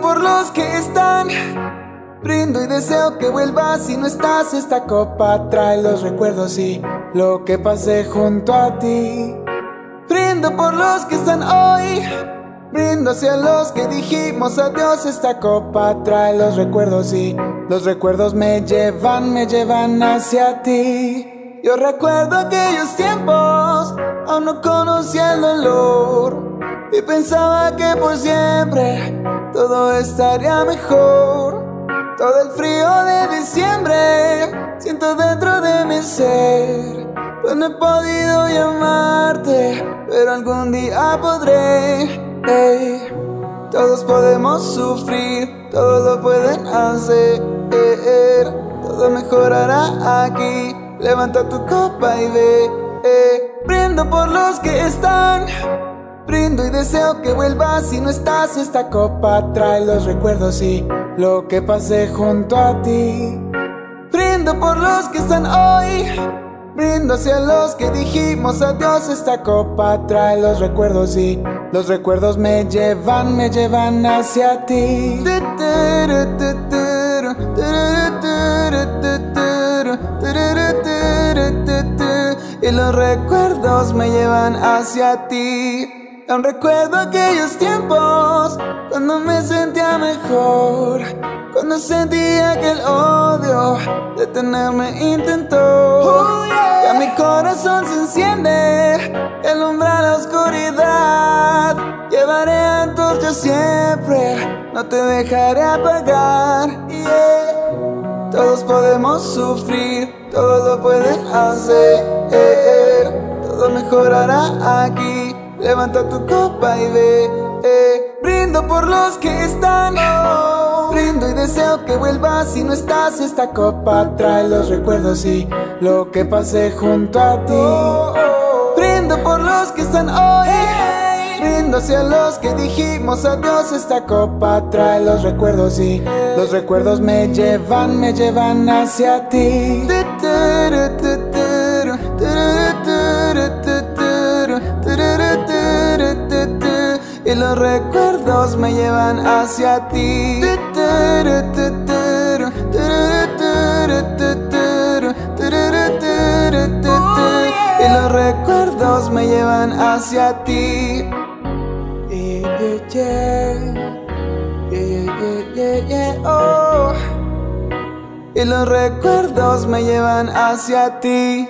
por los que están. Brindo y deseo que vuelvas si no estás. Esta copa trae los recuerdos y lo que pasé junto a ti. Brindo por los que están hoy. Brindo hacia los que dijimos adiós. Esta copa trae los recuerdos y los recuerdos me llevan, me llevan hacia ti. Yo recuerdo aquellos tiempos, aún no conocía el dolor. Y pensaba que por siempre todo estaría mejor. Todo el frío de diciembre siento dentro de mi ser. Pues no he podido llamarte, pero algún día podré. Todos podemos sufrir, todos lo pueden hacer. Todo mejorará aquí. Levanta tu copa y ve. Brindo por los que están. Brindo y deseo que vuelvas si no estás. Esta copa trae los recuerdos y lo que pasé junto a ti. Brindo por los que están hoy. Brindo hacia los que dijimos adiós. Esta copa trae los recuerdos y los recuerdos me llevan, me llevan hacia ti. Y los recuerdos me llevan hacia ti. Aún recuerdo aquellos tiempos cuando me sentía mejor, cuando sentía que el odio de tenerme intentó. Oh, ya mi corazón se enciende, alumbra la oscuridad. Llevaré antorcha siempre, no te dejaré apagar. Todos podemos sufrir, todos lo pueden hacer. Todo mejorará aquí. Levanta tu copa y ve. Eh. Brindo por los que están. Brindo y deseo que vuelvas si no estás. Esta copa trae los recuerdos y lo que pasé junto a ti. Brindo por los que están hoy. Brindo hacia los que dijimos adiós. Esta copa trae los recuerdos y los recuerdos me llevan, me llevan hacia ti. Y los recuerdos me llevan hacia ti. Y los recuerdos me llevan hacia ti. Y los recuerdos me llevan hacia ti.